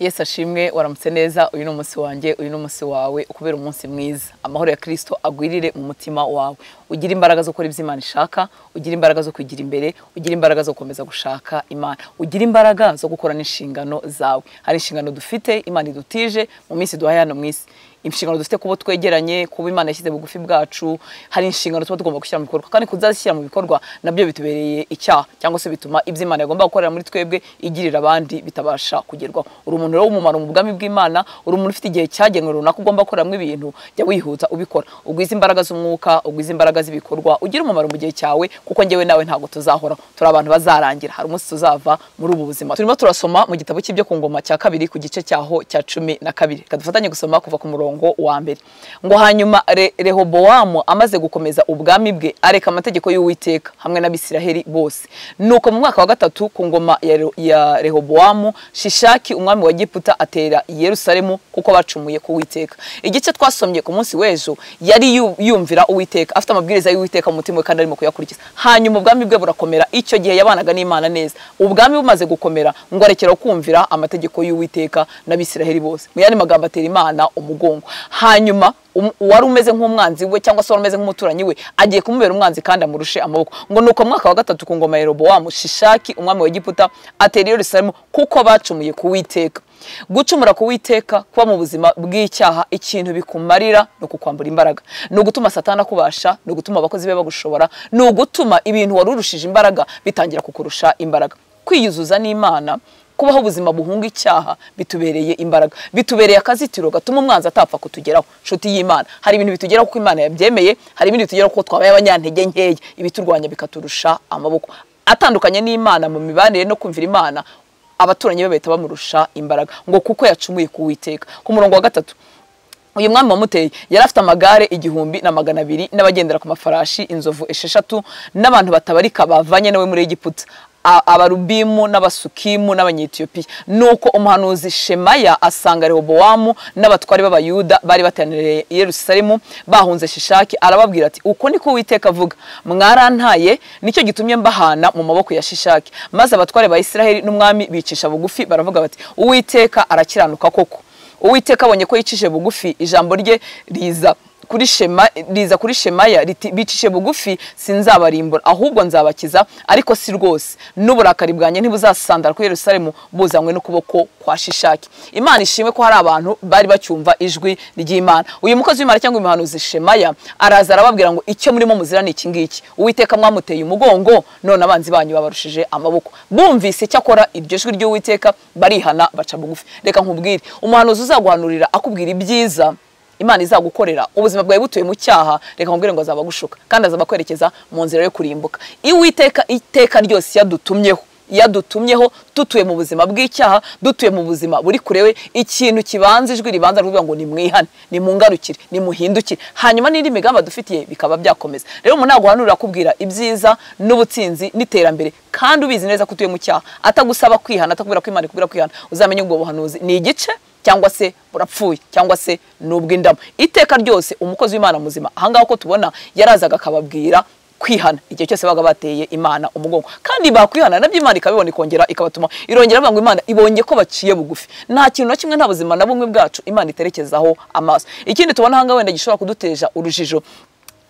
Yesu ashimwe waramutse neza uyu ni umunsi wanjye uyu ni umunsi wawe ukubera umunsi mwiza. Amahoro ya kirisito agwirire mu mutima wawe. Ugira imbaraga zo gukora ibyo imana ishaka ugira imbaraga zo kwigira imbere ugira imbaraga zo gukomeza gushaka imana. Ugira imbaraga zo gukora n'inshingano zawe. Hari inshingano dufite imana idutije mu minsi duhaye hano mu isi. Inshingano dufite kubo twegeranye kuba imana yashyize bugufi bwacu hari inshingano tuba tugomba gushyira mu bikorwa. Kandi kuzashyira mu bikorwa na byo bitubereye icyaha cyangwa se bituma ibyo imana yagomba gukorera muri twebwe igirira abandi bitabasha kugerwaho. Uri umuntu rero w'umumaro mu bwami bw'imana uri umuntu ufite igihe cyagenwe runaka ugomba gukoreramo ibintu jya wihuta ubikora. Ugwize imbaraga z'umwuka ugwize imbaraga z'ibikorwa ugira umumaro mu gihe cyawe kuko njyewe nawe ntabwo tuzahoraho turi abantu bazarangira hari umunsi tuzava muri ubu buzima. Turimo turasoma mu gitabo cy'ibyo ku ngoma cya kabiri ku gice cyaho cya cumi na kabiri. Reka dufatanye gusoma kuva ku murongo. Wa mbere. Ngo hanyuma Re- rehobowamu amaze gukomeza ubwami bwe areka amategeko y'uwiteka hamwe n'abisiraheli bose. Nuko mu mwaka wa gatatu ku ngoma ya Re- ya rehobowamu shishaki umwami wa giputa atera yerusalemu kuko bacumuye ku witeka igice twasomye ku munsi w'ejo yari yu- yumvira uwiteka afite amabwiriza y'uwiteka mu mutima we kandi arimo kuyakurikiza. Hanyuma ubwami bwe burakomera icyo gihe yabanaga n'imana neza. Ubwami bumaze gukomera ngo arekera kumvira amategeko y'uwiteka n'abisiraheli bose. Mu yandi magambo atera imana umugongo. Hanyuma um- uwari umeze nk'umwanzi we cyangwa se wari umeze nk'umuturanyi we agiye kumubera umwanzi kandi amurushe amaboko. Ngo nuko mu mwaka wa gatatu ku ngoma ya Yerobowamu Shishaki umwami wa Egiputa atera Yerusalemu kuko bacumuye ku Witeka gucumura ku Witeka kuba mu buzima bw'icyaha ikintu bikumarira ni ukukwambura imbaraga. Ni ugutuma satana akubasha ni ugutuma abakozi be bagushobora ni ugutuma ibintu wari urushije imbaraga bitangira kukurusha imbaraga. Kwiyuzuza n'Imana kubaho ubuzima buhunga icyaha bitubereye imbaraga. Bitubereye akazitiro gatuma umwanzi atapfa kutugeraho. Nshuti y'imana hari ibintu bitugeraho kuko imana yabyemeye hari ibindi bitugeraho kuko twabaye abanyantege nkeya. Ibiturwanya bikaturusha amaboko. Atandukanye n'imana mu mibanire no kumvira imana abaturanyi be bahita bamurusha imbaraga. Ngo kuko yacumuye ku witeka ku murongo wa gatatu uyu mwami wamuteye yari afite amagare igihumbi na magana abiri n'abagendera ku mafarashi inzovu esheshatu n'abantu batabarika bavanye nawe muri egiputa. Abarubimu n'abasukimu n'abanyetiyopiya nuko umuhanuzi shemaya asanga rehobowamu n'abatwari b'abayuda bari bateraniriye i yerusalemu bahunze shishaki arababwira ati uko niko uwiteka avuga. Mwarantaye ni cyo gitumye mbahana mu maboko ya shishaki. Maze abatware ba isiraheli n'umwami bicisha bugufi baravuga bati uwiteka arakiranuka koko. Uwiteka abonye ko yicishije bugufi ijambo rye riza. Kuri shema riza kuri shemaya riti bicishe bugufi sinzabarimbura. Ahubwo nzabakiza ariko si rwose. N'uburakari bwanjye ntibuzasandara kuri yerusalemu buzanywe n'ukuboko kwa shishaki. Imana ishimwe ko hari abantu bari bacyumva ijwi ry'imana. Uyu mukozi w'imana cyangwa umuhanuzi shemaya araza arababwira ngo icyo murimo muzira ni iki ngiki? Uwiteka mwamuteye umugongo none abanzi banyu babarushije amaboko. Bumvise cyakora iryo jwi ry'uwiteka barihana baca bugufi. Reka nkubwire. Umuhanuzi uzaguhanurira akubwira ibyiza imana izagukorera. Ubuzima bwawe butuye mu cyaha. Reka nkubwire ngo azaba agushuka kandi azaba akwerekeza mu nzira yo kurimbuka. Iwiteka iteka ryose yadutumyeho. Yadutumyeho dutuye mu buzima bw'icyaha dutuye mu buzima buri kurewe ikintu kibanza ijwi ribanza rivuga ngo nimwihane nimungarukire nimuhindukire. Hanyuma n'indi migambi dufitiye bikaba byakomeza. Rero umuntu naguhanurira akubwira ibyiza n'ubutsinzi n'iterambere kandi ubizi neza ko utuye mu cyaha. Atagusaba kwihana atakubwira ko imana ikubwira kwihana uzamenye ubwo buhanuzi. Ni igice cyangwa se burapfuye cyangwa se ni ubw'indamo iteka ryose umukozi w'imana muzima. Ahangaha uko tubona yarazaga akababwira kwihana. Igihe cyose babaga bateye imana umugongo. Kandi bakwihana na byo imana ikabibona ikongera ikabatuma irongera avuga ngo imana ibonye ko baciye bugufi. Nta kintu na kimwe nta buzima na bumwe bwacu imana iterekezaho amaso. Ikindi tubona ahangaha wenda gishobora kuduteja urujijo.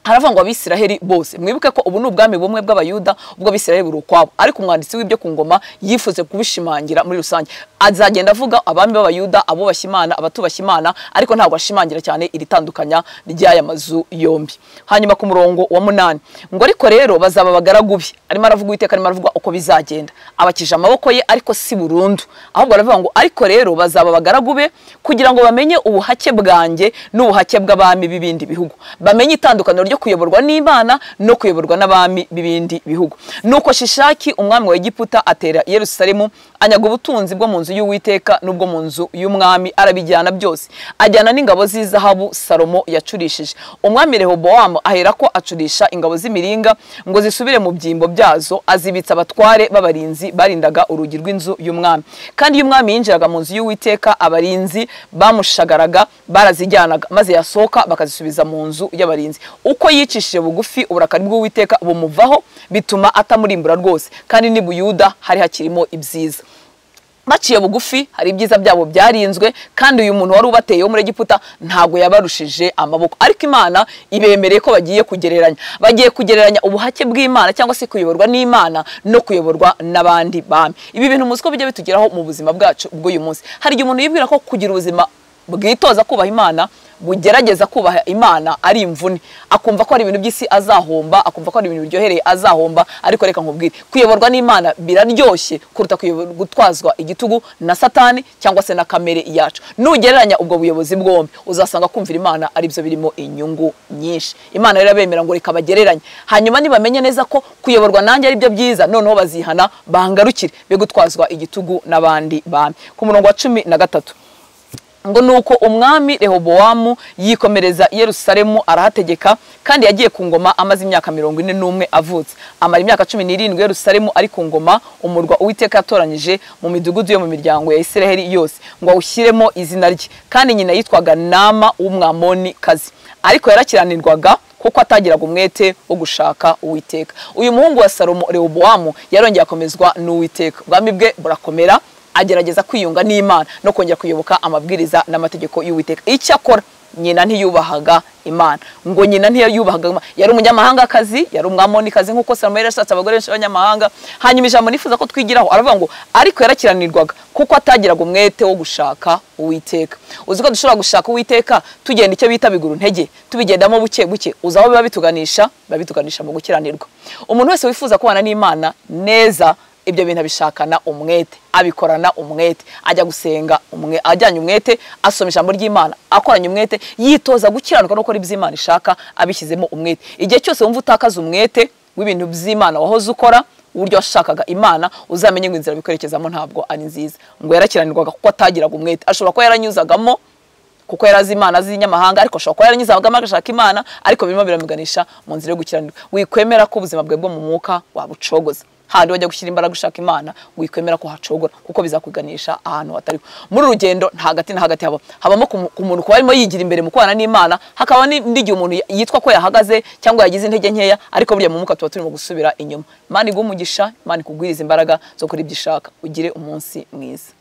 Haravuga ngo abisiraheli bose mwibuke ko ubu ni ubwami bumwe bw'abayuda ubwo abisiraheli buri ukwabo. Ariko umwanditsi w'ibyo ku ngoma yifuze kubishimangira muri rusange. Azagenda avuga abami b'abayuda abubashye imana abatubashye imana ariko ntabwo ashimangira cyane iri tandukanya ry'aya mazu yombi. Hanyuma ku murongo wa munani ngo ariko rero bazaba abagaragu be. Arimo aravuga uwiteka arimo aravuga uko bizagenda. Abakije amaboko ye ariko si burundu. Ahubwo aravuga ngo ariko rero bazaba abagaragu be kugira ngo bamenye ubuhake bwanjye n'ubuhake bw'abami b'ibindi bihugu. Bamenye itandukaniro ryo kuyoborwa n'imana no kuyoborwa n'abami b'ibindi bihugu. Nuko shishaki umwami wa egiputa atera yerusalemu anyaga ubutunzi bwo mu nzu y'uwiteka n'ubwo mu nzu y'umwami arabijyana byose. Ajyana n'ingabo z'izahabu salomo yacurishije. Umwami rehobowamu ahera ko acurisha ingabo z'imiringa ngo zisubire mu byimbo byazo azibitsa abatware b'abarinzi barindaga urugi rw'inzu y'umwami. Kandi iyo umwami yinjiraga mu nzu y'uwiteka abarinzi bamushagaraga barazijyanaga maze yasohoka bakazisubiza mu nzu y'abarinzi. Uko yicishije bugufi uburakari bw'uwiteka bumuvaho bituma atamurimbura rwose. Kandi ni buyuda hari hakirimo ibyiza. Baciye bugufi hari ibyiza byabo byarinzwe kandi uyu muntu wari ubateye wo muri Egiputa ntabwo yabarushije amaboko. Ariko imana ibemereye ko bagiye kugereranya. Bagiye kugereranya ubuhake bw'imana cyangwa se kuyoborwa n'imana no kuyoborwa n'abandi bami. Ibi bintu muzi ko bijya bitugeraho mu buzima bwacu bw'uyu munsi. Hari igihe umuntu yibwira ko kugira ubuzima bwitoza kubaha imana bugerageza kubaha imana ari imvune. Akumva ko ari ibintu by'isi azahomba akumva ko ari ibintu biryohereye azahomba ariko reka nkubwire. Kuyoborwa n'imana biraryoshye kuruta gutwazwa igitugu na satani cyangwa se na kamere yacu. Nugereranya ubwo buyobozi bwombi uzasanga kumvira imana ari byo birimo inyungu nyinshi. Imana rero irabemera ngo reka bagereranye. Hanyuma nibamenye neza ko kuyoborwa nanjye ari byo byiza noneho bazihana bangarukire be gutwazwa igitugu n'abandi bami. Ku murongo wa cumi na gatatu. Ngo nuko umwami rehobowamu yikomereza yerusalemu arahategeka kandi yagiye ku ngoma amaze imyaka mirongo ine n'umwe avutse. Amara imyaka cumi n'irindwi yerusalemu ari ku ngoma umurwa uwiteka yatoranyije mu midugudu yo mu miryango ya isiraheli yose ngo awushyiremo izina rye. Kandi nyina yitwaga nama w'umwamoni kazi ariko yarakiranirwaga kuko atagiraga umwete wo gushaka uwiteka. Uyu muhungu wa salomo rehobowamu yarongeye akomezwa n'uwiteka. Ubwami bwe burakomera agerageza kwiyunga n'imana no kongera kuyoboka amabwiriza n'amategeko y'uwiteka. Icyo akora nyina ntiyubahaga imana. Ngo nyina ntiyubahaga imana. Yari umunyamahangakazi yari umwamonikazi nk'uko salomo yari yashatse abagore benshi b'abanyamahanga. Hanyuma ijambo nifuza ko twigiraho aravuga ngo ariko yarakiranirwaga kuko atagiraga umwete wo gushaka uwiteka. Uzi ko dushobora gushaka uwiteka? Tugenda icyo bita biguru ntege. Tubigendamo buke buke. Uzi aho biba bituganisha biba bituganisha mu gukiranirwa. Umuntu wese wifuza kubana n'imana neza ibyo bintu abishakana umwete abikorana umwete. Ajya gusenga umwe ajyanye umwete asoma ijambo ry'imana. Akoranye umwete yitoza gukiranuka no gukora ibyo imana ishaka abishyizemo umwete. Igihe cyose wumva utakaza umwete w'ibintu by'imana wahoze ukora uburyo washakaga imana uzamenye ngo inzira bikwerekezamo ntabwo ari nziza. Ngo yarakiranirwaga kuko atagiraga umwete. Ashobora kuba yaranyuzagamo kuko yari azi imana azi inyamahanga ariko ashobora kuba yaranyuzagamo agashaka imana ariko birimo biramuganisha mu nzira yo gukiranirwa wikwemera ko ubuzima bwawe bwo mu mwuka wabucogoza. Handi wajya gushyira imbaraga ushaka imana wikwemera ko hacogora kuko bizakwiganisha ahantu hatari. Muri uru rugendo nta hagati na hagati haba. Habamo ku muntu kuba arimo yigira imbere mu kubana n'imana hakaba n'indi gihe umuntu yitwa ko yahagaze cyangwa yagize intege nkeya ariko burya mu mwuka tuba turimo gusubira inyuma. Imana iguha umugisha imana ikugwiriza imbaraga zo gukora ibyo ishaka. Ugire umunsi mwiza.